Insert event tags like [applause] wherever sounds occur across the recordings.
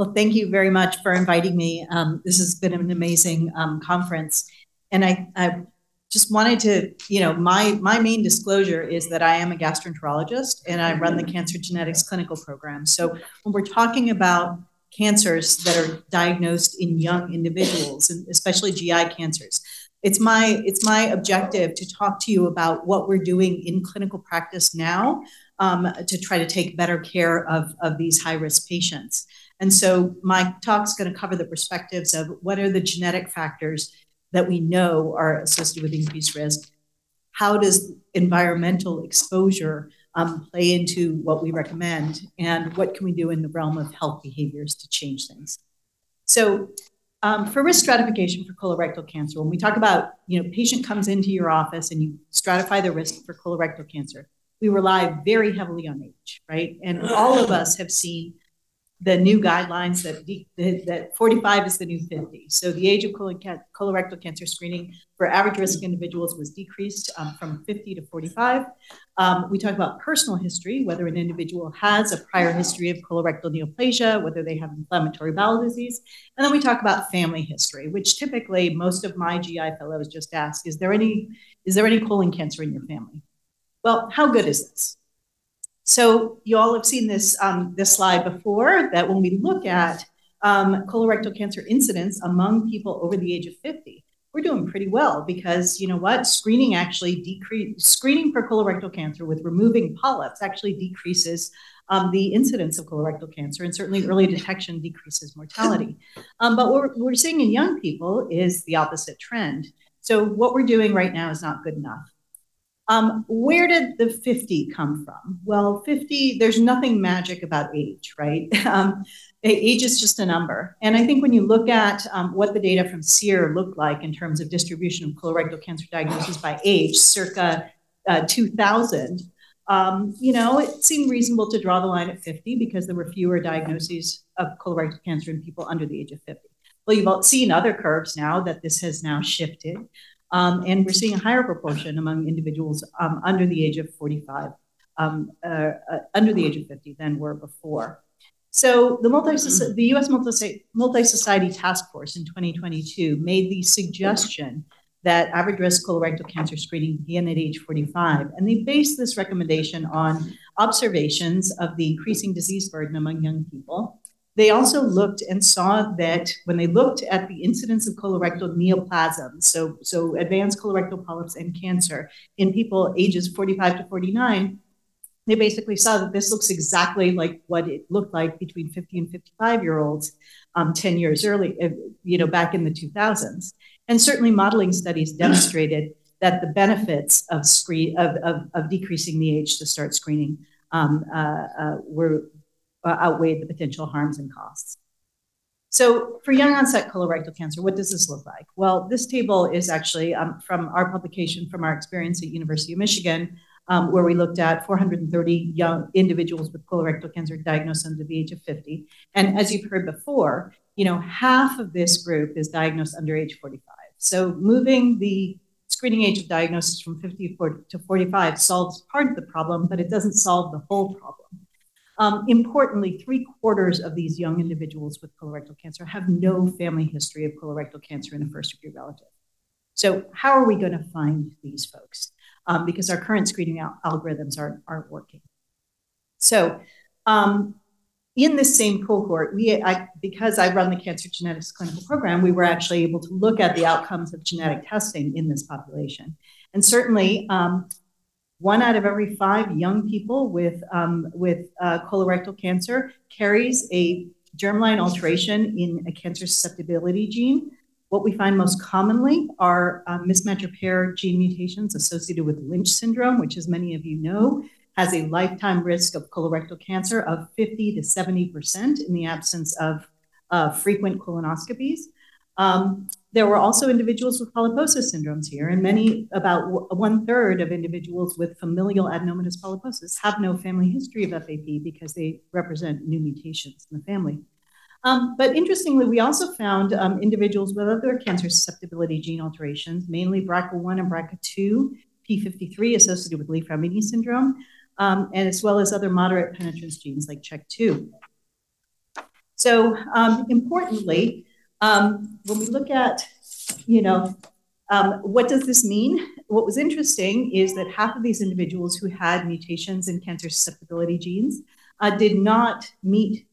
Well, thank you very much for inviting me. Um, this has been an amazing um, conference. And I, I just wanted to, you know, my, my main disclosure is that I am a gastroenterologist and I run the cancer genetics clinical program. So when we're talking about cancers that are diagnosed in young individuals, and especially GI cancers, it's my it's my objective to talk to you about what we're doing in clinical practice now um, to try to take better care of, of these high risk patients. And so my talk's going to cover the perspectives of what are the genetic factors that we know are associated with increased risk. How does environmental exposure um, play into what we recommend? And what can we do in the realm of health behaviors to change things? So um, for risk stratification for colorectal cancer, when we talk about, you know, patient comes into your office and you stratify the risk for colorectal cancer, we rely very heavily on age, right? And all of us have seen the new guidelines that that 45 is the new 50. So the age of colorectal cancer screening for average risk individuals was decreased um, from 50 to 45. Um, we talk about personal history, whether an individual has a prior history of colorectal neoplasia, whether they have inflammatory bowel disease, and then we talk about family history, which typically most of my GI fellows just ask: Is there any is there any colon cancer in your family? Well, how good is this? So you all have seen this, um, this slide before, that when we look at um, colorectal cancer incidence among people over the age of 50, we're doing pretty well because you know what? Screening actually decrease screening for colorectal cancer with removing polyps actually decreases um, the incidence of colorectal cancer, and certainly early detection decreases mortality. [clears throat] Um, but what we're, we're seeing in young people is the opposite trend. So what we're doing right now is not good enough. Um, where did the 50 come from? Well, 50, there's nothing magic about age, right? [laughs] Um, age is just a number. And I think when you look at um, what the data from SEER looked like in terms of distribution of colorectal cancer diagnosis by age, circa uh, 2000, um, you know, it seemed reasonable to draw the line at 50 because there were fewer diagnoses of colorectal cancer in people under the age of 50. Well, you've seen other curves now that this has now shifted. Um, and we're seeing a higher proportion among individuals um, under the age of 45, um, uh, uh, under the age of 50 than were before. So the, multi the U.S. Multi-Society Task Force in 2022 made the suggestion that average risk colorectal cancer screening begin at age 45. And they based this recommendation on observations of the increasing disease burden among young people they also looked and saw that when they looked at the incidence of colorectal neoplasms, so, so advanced colorectal polyps and cancer in people ages 45 to 49, they basically saw that this looks exactly like what it looked like between 50 and 55 year olds um, 10 years early, uh, you know, back in the 2000s. And certainly modeling studies demonstrated that the benefits of, screen, of, of, of decreasing the age to start screening um, uh, uh, were uh, outweighed the potential harms and costs. So for young onset colorectal cancer, what does this look like? Well, this table is actually um, from our publication from our experience at University of Michigan, um, where we looked at 430 young individuals with colorectal cancer diagnosed under the age of 50. And as you've heard before, you know, half of this group is diagnosed under age 45. So moving the screening age of diagnosis from 50 to 45 solves part of the problem, but it doesn't solve the whole problem. Um, importantly, three quarters of these young individuals with colorectal cancer have no family history of colorectal cancer in a first degree relative. So, how are we going to find these folks? Um, because our current screening al- algorithms aren't, aren't working. So, um, in this same cohort, we I, because I run the cancer genetics clinical program, we were actually able to look at the outcomes of genetic testing in this population. And certainly, um, one out of every five young people with, um, with uh, colorectal cancer carries a germline alteration in a cancer susceptibility gene. What we find most commonly are uh, mismatch repair gene mutations associated with Lynch syndrome, which, as many of you know, has a lifetime risk of colorectal cancer of 50 to 70% in the absence of uh, frequent colonoscopies. Um, there were also individuals with polyposis syndromes here, and many, about one third of individuals with familial adenomatous polyposis have no family history of FAP because they represent new mutations in the family. Um, but interestingly, we also found um, individuals with other cancer susceptibility gene alterations, mainly BRCA1 and BRCA2, P53 associated with Li-Fraumeni syndrome, um, and as well as other moderate penetrance genes like CHEK2. So um, importantly, um, when we look at, you know, um, what does this mean? What was interesting is that half of these individuals who had mutations in cancer susceptibility genes uh, did not meet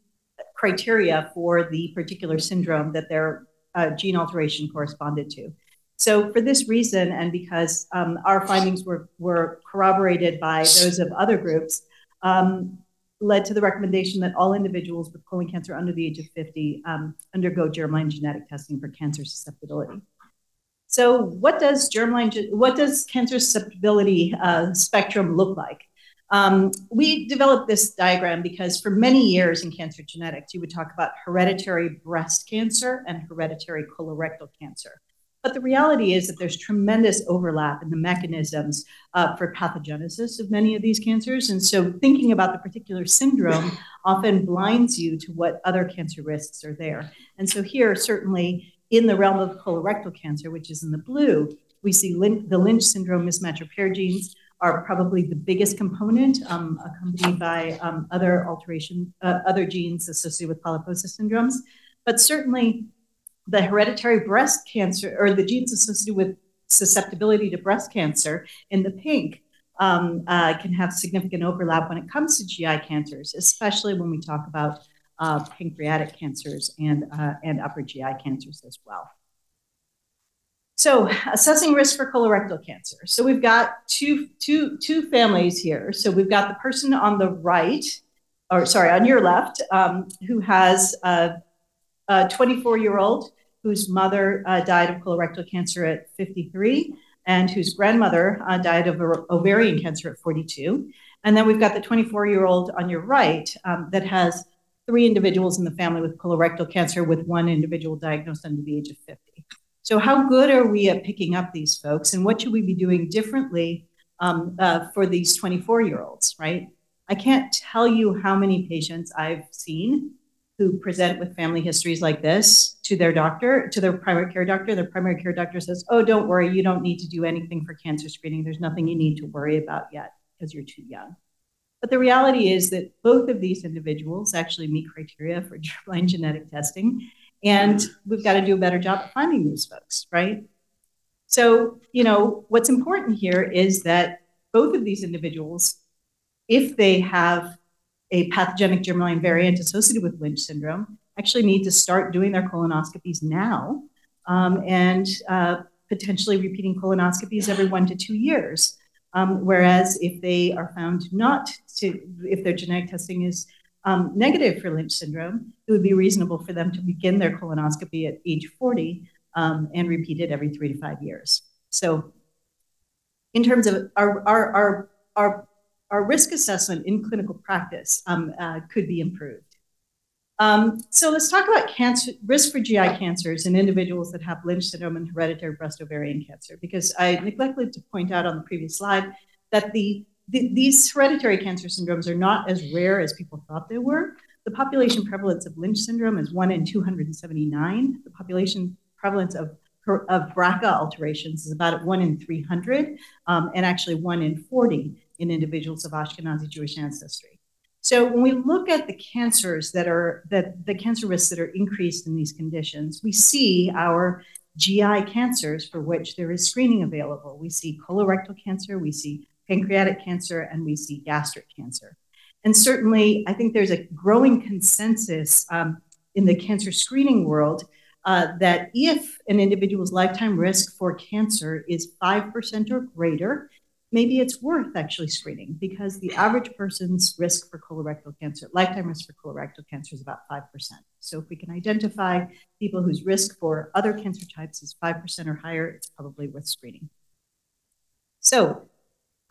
criteria for the particular syndrome that their uh, gene alteration corresponded to. So for this reason, and because um, our findings were, were corroborated by those of other groups, um, led to the recommendation that all individuals with colon cancer under the age of 50 um, undergo germline genetic testing for cancer susceptibility. So what does germline, what does cancer susceptibility uh, spectrum look like? Um, we developed this diagram because for many years in cancer genetics, you would talk about hereditary breast cancer and hereditary colorectal cancer. But the reality is that there's tremendous overlap in the mechanisms uh, for pathogenesis of many of these cancers. And so thinking about the particular syndrome often blinds you to what other cancer risks are there. And so here, certainly in the realm of colorectal cancer, which is in the blue, we see the Lynch syndrome mismatch repair genes are probably the biggest component, um, accompanied by um, other alteration, uh, other genes associated with polyposis syndromes. But certainly the hereditary breast cancer or the genes associated with susceptibility to breast cancer in the pink um, uh, can have significant overlap when it comes to GI cancers, especially when we talk about uh, pancreatic cancers and, uh, and upper GI cancers as well. So assessing risk for colorectal cancer. So we've got two, two, two families here. So we've got the person on the right, or sorry, on your left, um, who has a 24-year-old whose mother uh, died of colorectal cancer at 53 and whose grandmother uh, died of ovarian cancer at 42. And then we've got the 24-year-old on your right um, that has three individuals in the family with colorectal cancer with one individual diagnosed under the age of 50. So, how good are we at picking up these folks, and what should we be doing differently um, uh, for these 24 year olds, right? I can't tell you how many patients I've seen who present with family histories like this to their doctor, to their primary care doctor. Their primary care doctor says, Oh, don't worry, you don't need to do anything for cancer screening. There's nothing you need to worry about yet because you're too young. But the reality is that both of these individuals actually meet criteria for [laughs] germline genetic testing. And we've got to do a better job of finding these folks, right? So, you know, what's important here is that both of these individuals, if they have a pathogenic germline variant associated with Lynch syndrome, actually need to start doing their colonoscopies now um, and uh, potentially repeating colonoscopies every one to two years. Um, whereas if they are found not to, if their genetic testing is um, negative for Lynch syndrome, it would be reasonable for them to begin their colonoscopy at age 40 um, and repeat it every three to five years. So in terms of our, our, our, our, our risk assessment in clinical practice um, uh, could be improved. Um, so let's talk about cancer, risk for GI cancers in individuals that have Lynch syndrome and hereditary breast ovarian cancer, because I neglected to point out on the previous slide that the these hereditary cancer syndromes are not as rare as people thought they were. The population prevalence of Lynch syndrome is 1 in 279. The population prevalence of, of BRCA alterations is about 1 in 300, um, and actually 1 in 40 in individuals of Ashkenazi Jewish ancestry. So when we look at the cancers that are that the cancer risks that are increased in these conditions, we see our GI cancers for which there is screening available. We see colorectal cancer, we see pancreatic cancer, and we see gastric cancer. And certainly, I think there's a growing consensus um, in the cancer screening world uh, that if an individual's lifetime risk for cancer is 5% or greater, maybe it's worth actually screening because the average person's risk for colorectal cancer, lifetime risk for colorectal cancer is about 5%. So if we can identify people whose risk for other cancer types is 5% or higher, it's probably worth screening. So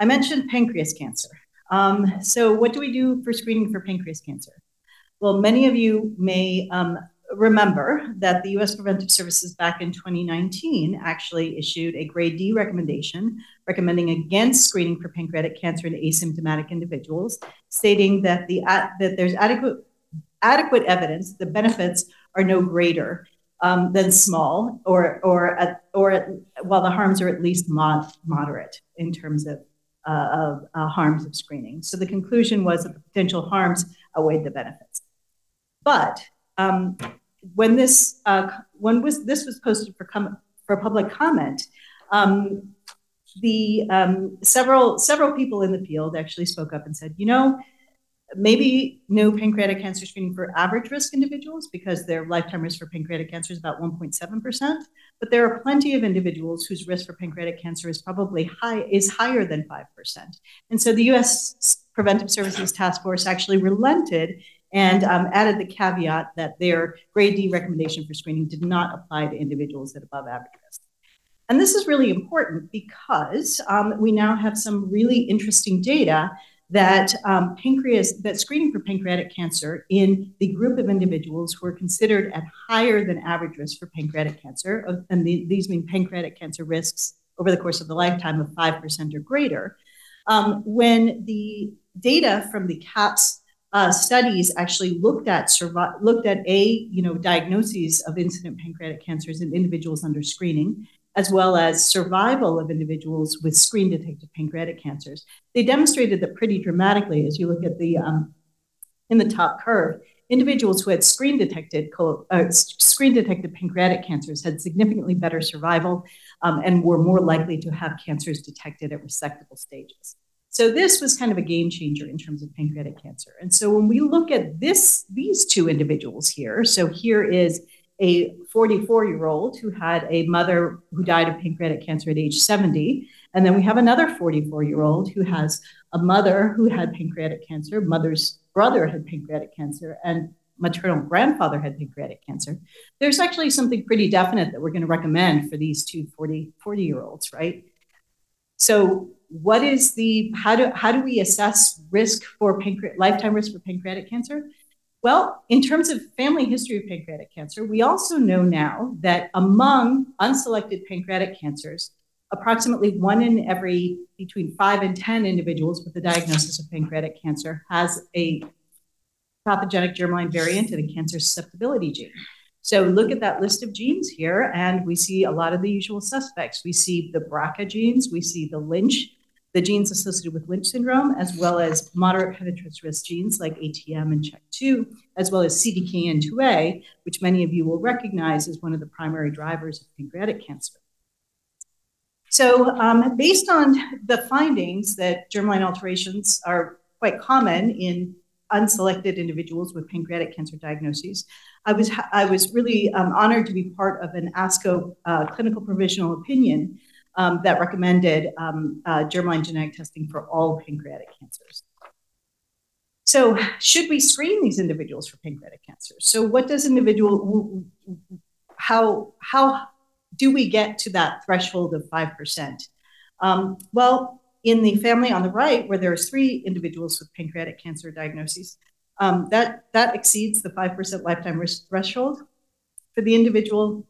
I mentioned pancreas cancer. Um, so what do we do for screening for pancreas cancer? Well, many of you may um, remember that the US Preventive Services back in 2019 actually issued a grade D recommendation recommending against screening for pancreatic cancer in asymptomatic individuals, stating that, the, that there's adequate, adequate evidence the benefits are no greater um, than small, or, or, at, or at, while the harms are at least mod, moderate in terms of uh, of uh, harms of screening. So the conclusion was that the potential harms outweighed the benefits. But um, when this uh, when was this was posted for com- for public comment, um, the um, several several people in the field actually spoke up and said, you know, maybe no pancreatic cancer screening for average risk individuals because their lifetime risk for pancreatic cancer is about 1.7%. But there are plenty of individuals whose risk for pancreatic cancer is probably high is higher than 5%. And so the US Preventive Services Task Force actually relented and um, added the caveat that their grade D recommendation for screening did not apply to individuals at above average risk. And this is really important because um, we now have some really interesting data that um, pancreas that screening for pancreatic cancer in the group of individuals who are considered at higher than average risk for pancreatic cancer, and the, these mean pancreatic cancer risks over the course of the lifetime of 5% or greater. Um, when the data from the CAPS uh, studies actually looked at looked at a you know diagnoses of incident pancreatic cancers in individuals under screening as well as survival of individuals with screen detected pancreatic cancers. They demonstrated that pretty dramatically as you look at the um, in the top curve. Individuals who had screen detected uh, screen detected pancreatic cancers had significantly better survival um, and were more likely to have cancers detected at resectable stages. So this was kind of a game changer in terms of pancreatic cancer. And so when we look at this, these two individuals here, so here is a 44 year old who had a mother who died of pancreatic cancer at age 70. And then we have another 44 year old who has a mother who had pancreatic cancer, mother's brother had pancreatic cancer, and maternal grandfather had pancreatic cancer. There's actually something pretty definite that we're going to recommend for these two 40, 40 year olds, right? So, what is the how do how do we assess risk for pancreatic lifetime risk for pancreatic cancer? Well, in terms of family history of pancreatic cancer, we also know now that among unselected pancreatic cancers, approximately one in every between five and 10 individuals with a diagnosis of pancreatic cancer has a pathogenic germline variant in a cancer susceptibility gene. So look at that list of genes here, and we see a lot of the usual suspects. We see the BRCA genes, we see the Lynch the genes associated with Lynch syndrome, as well as moderate penetrance risk genes like ATM and CHEK2, as well as CDKN2A, which many of you will recognize as one of the primary drivers of pancreatic cancer. So, um, based on the findings that germline alterations are quite common in unselected individuals with pancreatic cancer diagnoses, I was, I was really um, honored to be part of an ASCO uh, clinical provisional opinion um, that recommended um, uh, germline genetic testing for all pancreatic cancers. So, should we screen these individuals for pancreatic cancer? So, what does individual how how do we get to that threshold of five percent? Um, well, in the family on the right, where there's three individuals with pancreatic cancer diagnoses, um, that that exceeds the five percent lifetime risk threshold. For the individual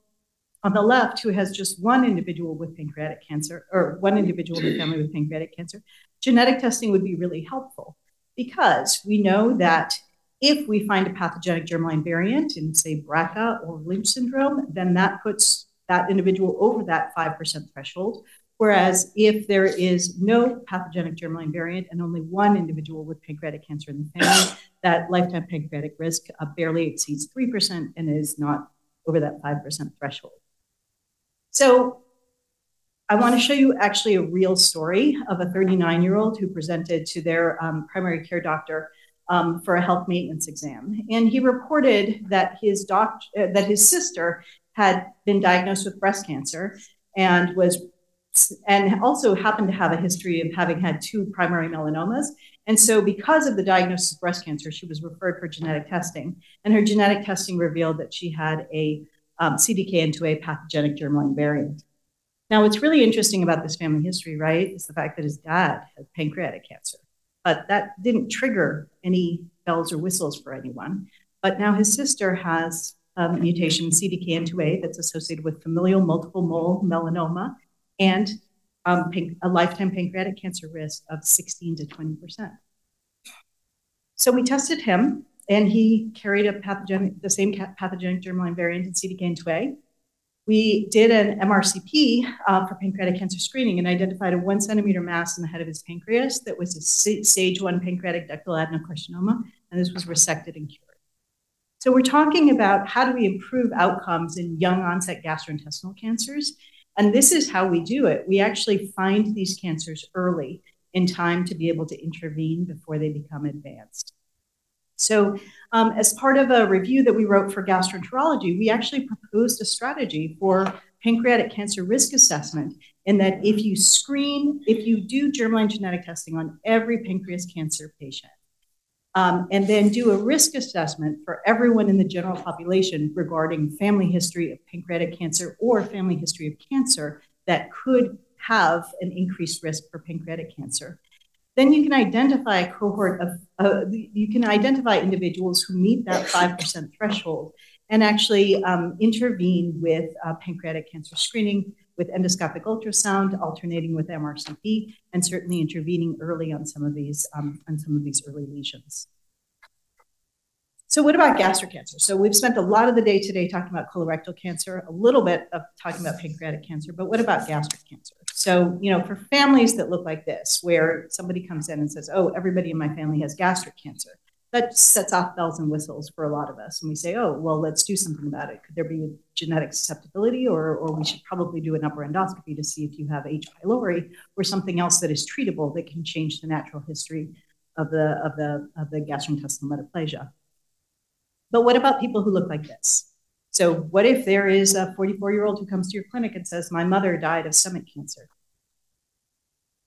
on the left who has just one individual with pancreatic cancer or one individual in the family with pancreatic cancer, genetic testing would be really helpful because we know that if we find a pathogenic germline variant in, say, BRCA or Lynch syndrome, then that puts that individual over that 5% threshold. Whereas if there is no pathogenic germline variant and only one individual with pancreatic cancer in the family, [coughs] that lifetime pancreatic risk uh, barely exceeds 3% and is not over that 5% threshold. So I want to show you actually a real story of a 39 year old who presented to their um, primary care doctor um, for a health maintenance exam. And he reported that his doc- uh, that his sister had been diagnosed with breast cancer and was and also happened to have a history of having had two primary melanomas. And so, because of the diagnosis of breast cancer, she was referred for genetic testing. And her genetic testing revealed that she had a um, CDKN2A pathogenic germline variant. Now, what's really interesting about this family history, right, is the fact that his dad had pancreatic cancer. But that didn't trigger any bells or whistles for anyone. But now his sister has um, mutation CDKN2A that's associated with familial multiple mole melanoma and um, a lifetime pancreatic cancer risk of 16 to 20%. So we tested him and he carried a pathogenic, the same pathogenic germline variant in CDKN2A. We did an MRCP uh, for pancreatic cancer screening and identified a one centimeter mass in the head of his pancreas that was a stage one pancreatic ductal adenocarcinoma, and this was resected and cured. So we're talking about how do we improve outcomes in young onset gastrointestinal cancers. And this is how we do it. We actually find these cancers early in time to be able to intervene before they become advanced. So, um, as part of a review that we wrote for gastroenterology, we actually proposed a strategy for pancreatic cancer risk assessment in that if you screen, if you do germline genetic testing on every pancreas cancer patient, um, and then do a risk assessment for everyone in the general population regarding family history of pancreatic cancer or family history of cancer that could have an increased risk for pancreatic cancer. Then you can identify a cohort of, uh, you can identify individuals who meet that 5% threshold and actually um, intervene with uh, pancreatic cancer screening with endoscopic ultrasound, alternating with MRCP, and certainly intervening early on some of these um, on some of these early lesions. So what about gastric cancer? So we've spent a lot of the day today talking about colorectal cancer, a little bit of talking about pancreatic cancer, but what about gastric cancer? So, you know, for families that look like this, where somebody comes in and says, oh, everybody in my family has gastric cancer, that sets off bells and whistles for a lot of us. And we say, oh, well, let's do something about it. Could there be a genetic susceptibility, or, or we should probably do an upper endoscopy to see if you have H. pylori or something else that is treatable that can change the natural history of the, of the, of the gastrointestinal metaplasia. But what about people who look like this? So, what if there is a 44 year old who comes to your clinic and says, My mother died of stomach cancer?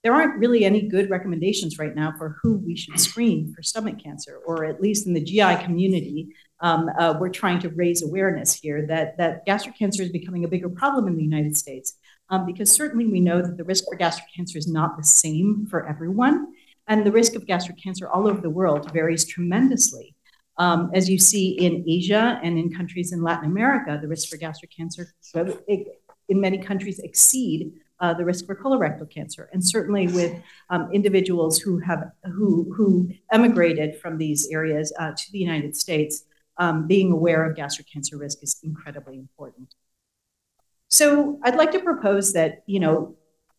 There aren't really any good recommendations right now for who we should screen for stomach cancer, or at least in the GI community, um, uh, we're trying to raise awareness here that, that gastric cancer is becoming a bigger problem in the United States. Um, because certainly we know that the risk for gastric cancer is not the same for everyone. And the risk of gastric cancer all over the world varies tremendously. Um, as you see in Asia and in countries in Latin America, the risk for gastric cancer in many countries exceed uh, the risk for colorectal cancer. And certainly with um, individuals who have who who emigrated from these areas uh, to the United States, um, being aware of gastric cancer risk is incredibly important. So I'd like to propose that you know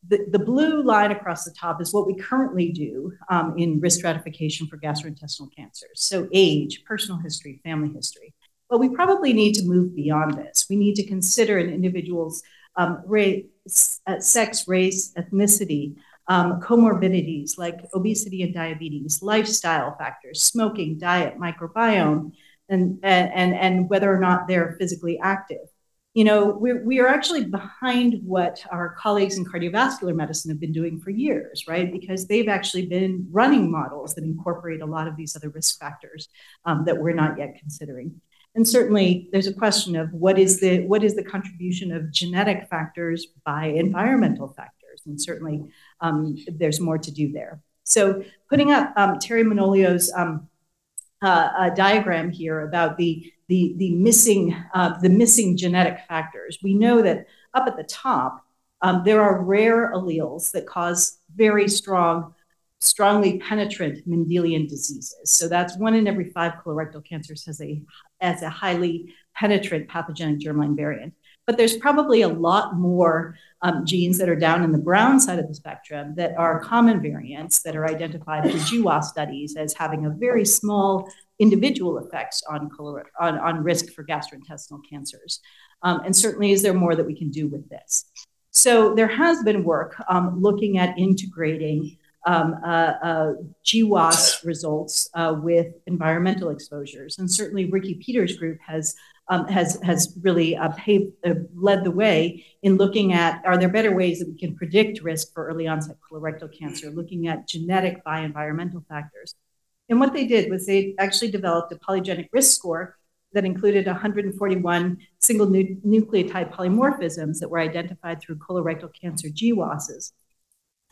the, the blue line across the top is what we currently do um, in risk stratification for gastrointestinal cancers. So age, personal history, family history. But we probably need to move beyond this. We need to consider an individual's um, race, uh, sex, race, ethnicity, um, comorbidities like obesity and diabetes, lifestyle factors, smoking, diet, microbiome, and, and, and whether or not they're physically active you know, we're, we are actually behind what our colleagues in cardiovascular medicine have been doing for years, right? Because they've actually been running models that incorporate a lot of these other risk factors um, that we're not yet considering. And certainly, there's a question of what is the what is the contribution of genetic factors by environmental factors, and certainly um, there's more to do there. So, putting up um, Teri Manolio's um, uh, diagram here about the the, the missing uh, the missing genetic factors. We know that up at the top, um, there are rare alleles that cause very strong, strongly penetrant Mendelian diseases. So that's one in every five colorectal cancers has a as a highly penetrant pathogenic germline variant. But there's probably a lot more um, genes that are down in the brown side of the spectrum that are common variants that are identified through GWAS studies as having a very small individual effects on, color, on, on risk for gastrointestinal cancers. Um, and certainly, is there more that we can do with this? So there has been work um, looking at integrating um, uh, uh, GWAS results uh, with environmental exposures. And certainly Ulrike Peters' group has, um, has, has really uh, paved, uh, led the way in looking at, are there better ways that we can predict risk for early onset colorectal cancer, looking at genetic by environmental factors. And what they did was they actually developed a polygenic risk score that included 141 single nu- nucleotide polymorphisms that were identified through colorectal cancer GWASs.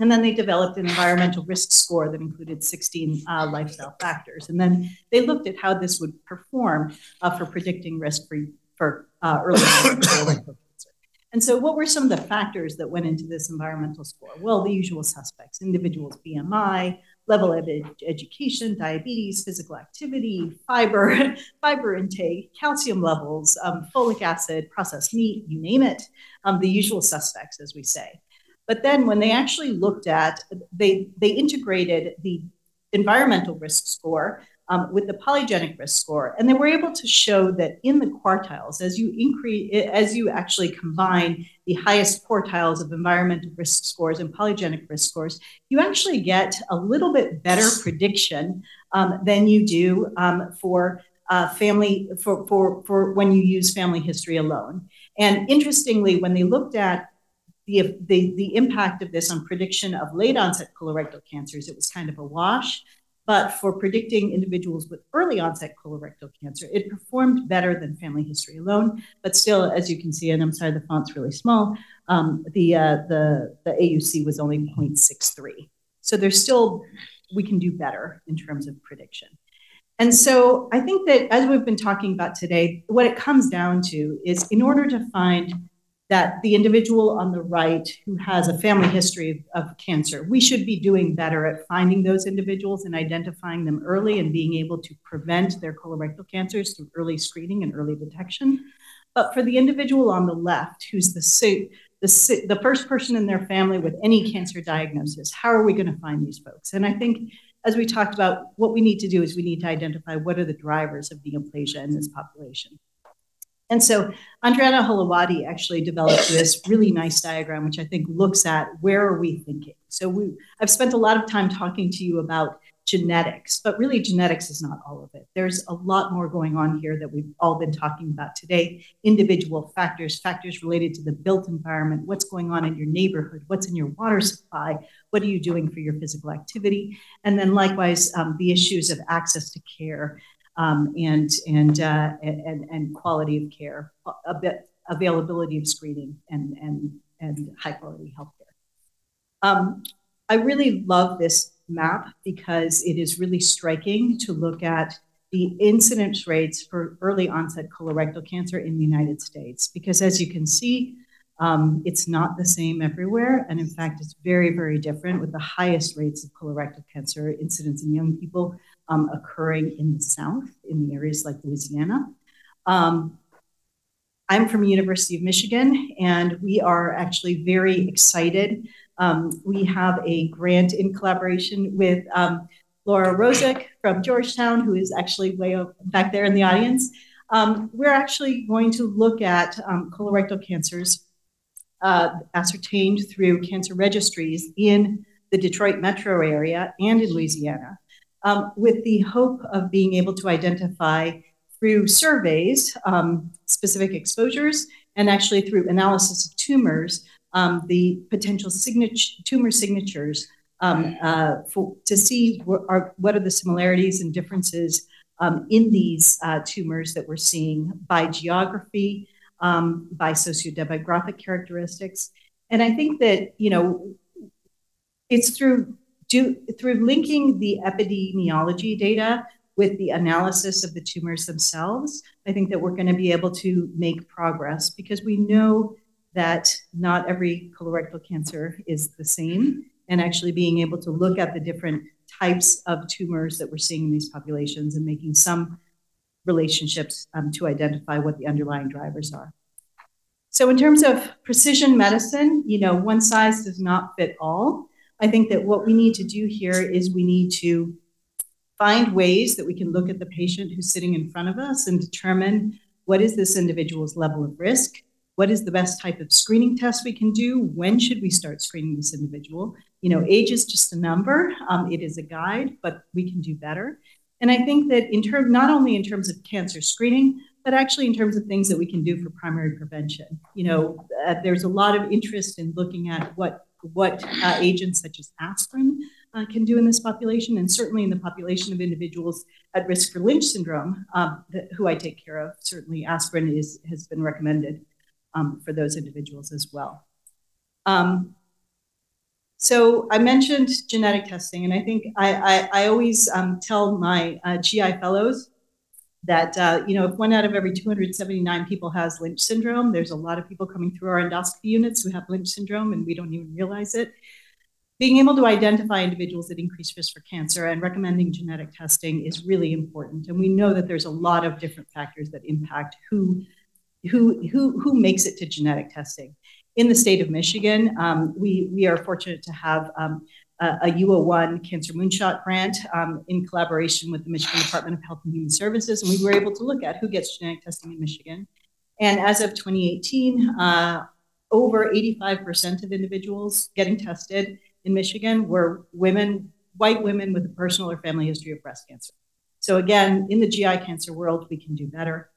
And then they developed an environmental risk score that included 16 uh, lifestyle factors. And then they looked at how this would perform uh, for predicting risk for, for uh, early colorectal and so, what were some of the factors that went into this environmental score? Well, the usual suspects individuals' BMI, level of ed- education, diabetes, physical activity, fiber, [laughs] fiber intake, calcium levels, um, folic acid, processed meat, you name it, um, the usual suspects, as we say. But then when they actually looked at, they, they integrated the environmental risk score um, with the polygenic risk score, and they were able to show that in the quartiles, as you increase, as you actually combine the highest quartiles of environmental risk scores and polygenic risk scores, you actually get a little bit better prediction um, than you do um, for uh, family for, for for when you use family history alone. And interestingly, when they looked at the, the, the impact of this on prediction of late onset colorectal cancers, it was kind of a wash. But for predicting individuals with early onset colorectal cancer, it performed better than family history alone. But still, as you can see, and I'm sorry, the font's really small, um, the, uh, the, the AUC was only 0.63. So there's still, we can do better in terms of prediction. And so I think that as we've been talking about today, what it comes down to is in order to find that the individual on the right who has a family history of, cancer, we should be doing better at finding those individuals and identifying them early and being able to prevent their colorectal cancers through early screening and early detection. But for the individual on the left, who's the, the, the first person in their family with any cancer diagnosis, how are we going to find these folks? And I think as we talked about, what we need to do is we need to identify what are the drivers of neoplasia in this population. And so Andreana Holowatyj actually developed this really nice diagram, which I think looks at where are we thinking. So we, I've spent a lot of time talking to you about genetics, but really genetics is not all of it. There's a lot more going on here that we've all been talking about today. Individual factors, factors related to the built environment, what's going on in your neighborhood, what's in your water supply, what are you doing for your physical activity, and then likewise um, the issues of access to care um, and, and, uh, and, and quality of care, a bit availability of screening and, and, and high quality healthcare. Um, I really love this map because it is really striking to look at the incidence rates for early onset colorectal cancer in the United States. Because as you can see, um, it's not the same everywhere. And in fact, it's very, very different with the highest rates of colorectal cancer incidence in young people um, occurring in the South, in the areas like Louisiana. Um, I'm from University of Michigan, and we are actually very excited. Um, we have a grant in collaboration with um, Laura Rozek from Georgetown, who is actually way back there in the audience. Um, we're actually going to look at um, colorectal cancers uh, ascertained through cancer registries in the Detroit metro area and in Louisiana um, with the hope of being able to identify through surveys um, specific exposures and actually through analysis of tumors um, the potential signature, tumor signatures um, uh, for, to see what are, what are the similarities and differences um, in these uh, tumors that we're seeing by geography, um, by sociodemographic characteristics. And I think that, you know, it's through do, through linking the epidemiology data with the analysis of the tumors themselves, I think that we're going to be able to make progress because we know that not every colorectal cancer is the same. And actually being able to look at the different types of tumors that we're seeing in these populations and making some relationships um, to identify what the underlying drivers are. So in terms of precision medicine, you know, one size does not fit all. I think that what we need to do here is we need to find ways that we can look at the patient who's sitting in front of us and determine what is this individual's level of risk? What is the best type of screening test we can do? When should we start screening this individual? You know, age is just a number. Um, it is a guide, but we can do better. And I think that in terms, not only in terms of cancer screening, but actually in terms of things that we can do for primary prevention. You know, uh, there's a lot of interest in looking at what what uh, agents such as aspirin uh, can do in this population, and certainly in the population of individuals at risk for Lynch syndrome, um, that, who I take care of. Certainly, aspirin is, has been recommended um, for those individuals as well. Um, so I mentioned genetic testing, and I think I, I, I always um, tell my uh, GI fellows that uh, you know if one out of every 279 people has Lynch syndrome, there's a lot of people coming through our endoscopy units who have Lynch syndrome, and we don't even realize it. Being able to identify individuals at increased risk for cancer and recommending genetic testing is really important. And we know that there's a lot of different factors that impact who who who who makes it to genetic testing. In the state of Michigan, um, we we are fortunate to have um, a U01 Cancer Moonshot grant um, in collaboration with the Michigan Department of Health and Human Services, and we were able to look at who gets genetic testing in Michigan. And as of 2018, uh, over 85% of individuals getting tested in Michigan were women, white women with a personal or family history of breast cancer. So again, in the GI cancer world, we can do better.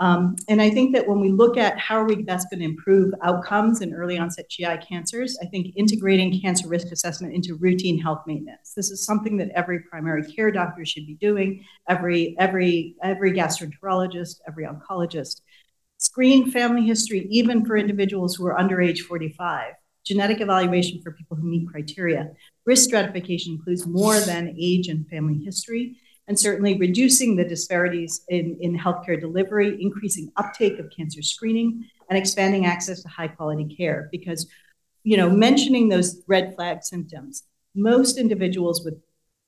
Um, and I think that when we look at how are we best going to improve outcomes in early onset GI cancers, I think integrating cancer risk assessment into routine health maintenance. This is something that every primary care doctor should be doing, every, every, every gastroenterologist, every oncologist. Screen family history, even for individuals who are under age 45. Genetic evaluation for people who meet criteria. Risk stratification includes more than age and family history and certainly reducing the disparities in, in healthcare delivery, increasing uptake of cancer screening, and expanding access to high quality care. Because, you know, mentioning those red flag symptoms, most individuals with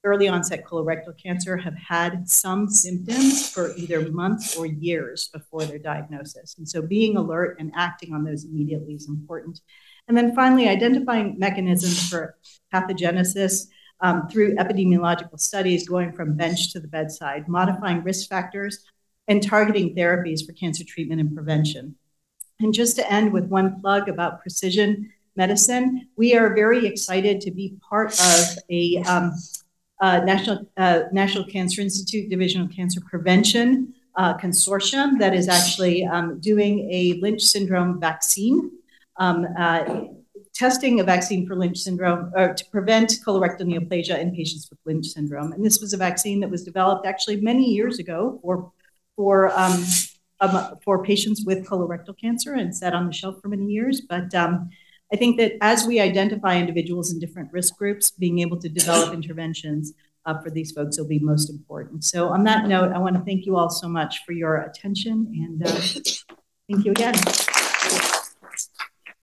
early onset colorectal cancer have had some symptoms for either months or years before their diagnosis. And so being alert and acting on those immediately is important. And then finally, identifying mechanisms for pathogenesis um, through epidemiological studies going from bench to the bedside, modifying risk factors, and targeting therapies for cancer treatment and prevention. And just to end with one plug about precision medicine, we are very excited to be part of a um, uh, National, uh, National Cancer Institute Division of Cancer Prevention uh, consortium that is actually um, doing a Lynch syndrome vaccine. Um, uh, testing a vaccine for Lynch syndrome or to prevent colorectal neoplasia in patients with Lynch syndrome. And this was a vaccine that was developed actually many years ago for, for, um, um, for patients with colorectal cancer and sat on the shelf for many years. But um, I think that as we identify individuals in different risk groups, being able to develop [coughs] interventions uh, for these folks will be most important. So on that note, I want to thank you all so much for your attention and uh, thank you again.